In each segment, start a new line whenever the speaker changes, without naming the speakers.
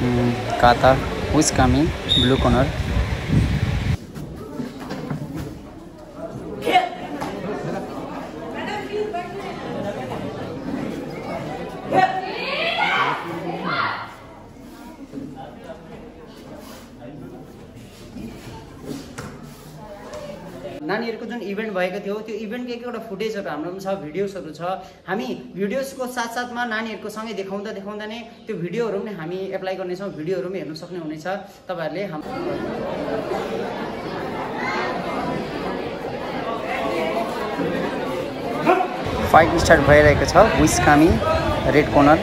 Mm, Kata, who is coming? Blue corner. नानीहरूको जुन event भएको थियो त्यो इभेन्टको एक एउटा फुटेजहरू हाम्रोमा छ भिडियोजहरू छ। हामी भिडियोजको साथसाथमा नानीहरूको सँगै देखाउँदा देखाउँदा नै त्यो भिडियोहरू पनि हामी एप्लाई गर्नेछौँ भिडियोहरू पनि हेर्न सक्ने हुनेछ। तपाईँहरूले हाम फाइट स्टार्ट भइरहेको छ Bis Kami red corner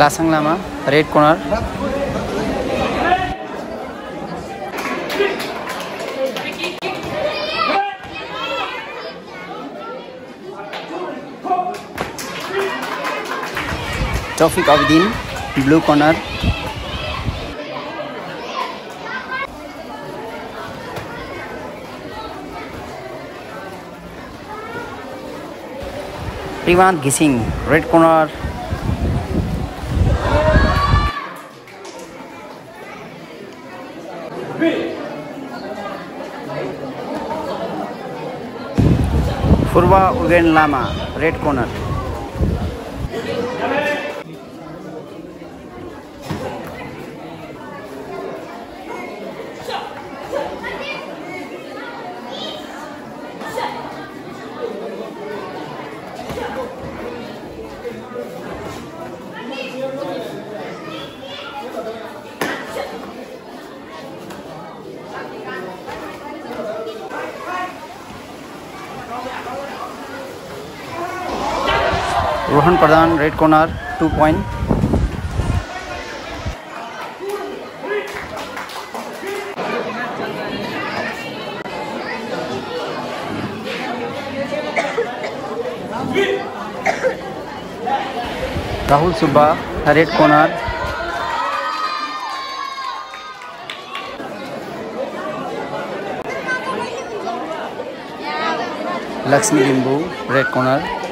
Lasang Lama red corner Tafik Abidin blue corner Privant घिसिङ red corner Purba Ugen Lama red corner Rohan Pradhan red corner two point Rahul Subba red corner Laxmi Limbu red corner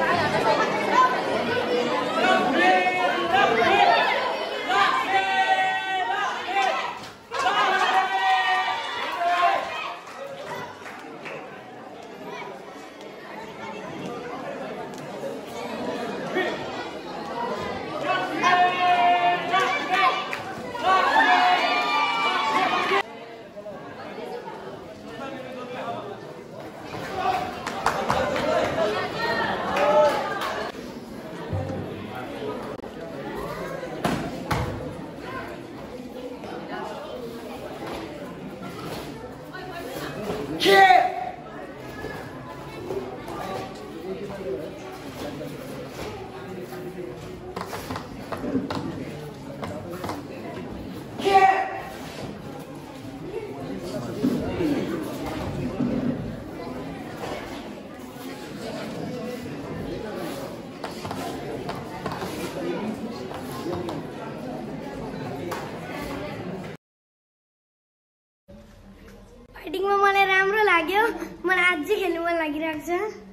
फाइटिङमा मलाई राम्रो लाग्यो मलाई अझै खेल्नु मन लागिरहेको छ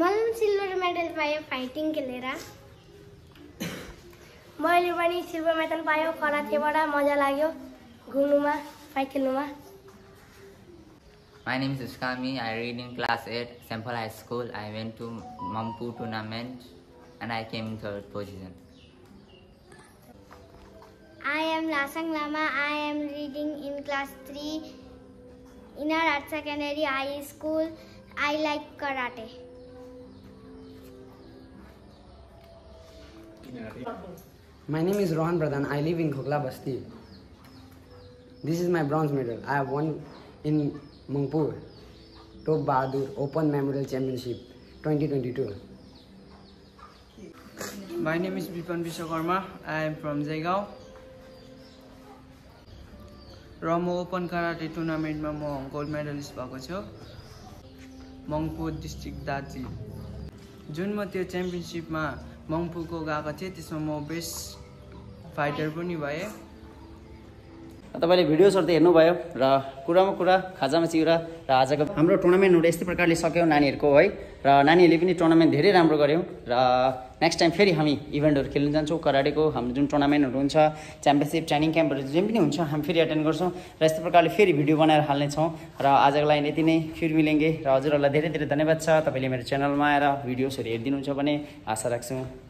पनि सिल्भर मेडल पायो फाइटिङ खेलेर मैले पनि सिल्भर मेडल पायो करातेबाट मज़ा लाग्यो घुम्नुमा फाइट खेल्नुमा
My name is Uskami. I read in class 8, Semple High School. I went to Mampu tournament and I came in third position.
I am Lasang Lama. I am reading in class 3 in our Art Secondary High School. I like karate.
My name is Rohan Pradhan. I live in Khokla Basti. This is my bronze medal. I have won in Mangpur, Top Bahadur Open Memorial Championship 2022.
My name is Bipan Vishwakarma. I am from Jaigaon. र म open karate टुर्नामेन्टमा म gold medallist भएको छु Mungpoo district दार्जी जुन म त्यो च्याम्पियनसिपमा मङ्पुको गएको थिएँ त्यसमा म बेस्ट फाइटर पनि भएँ।
तपाईँले भिडियोजहरू त हेर्नुभयो र कुरामा कुरा खाजामा चिउरा र आजको हाम्रो टुर्नामेन्टहरू यस्तै प्रकारले सक्यौँ नानीहरूको है। र नानीहरूले पनि टुर्नामेन्ट धेरै राम्रो गऱ्यौँ र नेक्स्ट टाइम फेरि हामी इभेन्टहरू खेल्न जान्छौँ। कराटेको हाम्रो जुन टुर्नामेन्टहरू हुन्छ च्याम्पियनसिप ट्रेनिङ क्याम्पहरू जुन पनि हुन्छ हामी फेरि एटेन्ड गर्छौँ र यस्तो प्रकारले फेरि भिडियो बनाएर हाल्नेछौँ। र आजको लागि यति नै। फेरि मिलेङ्गे र हजुरहरूलाई धेरै धेरै धन्यवाद छ। तपाईँले मेरो च्यानलमा आएर भिडियोजहरू हेरिदिनुहुन्छ भने आशा राख्छौँ।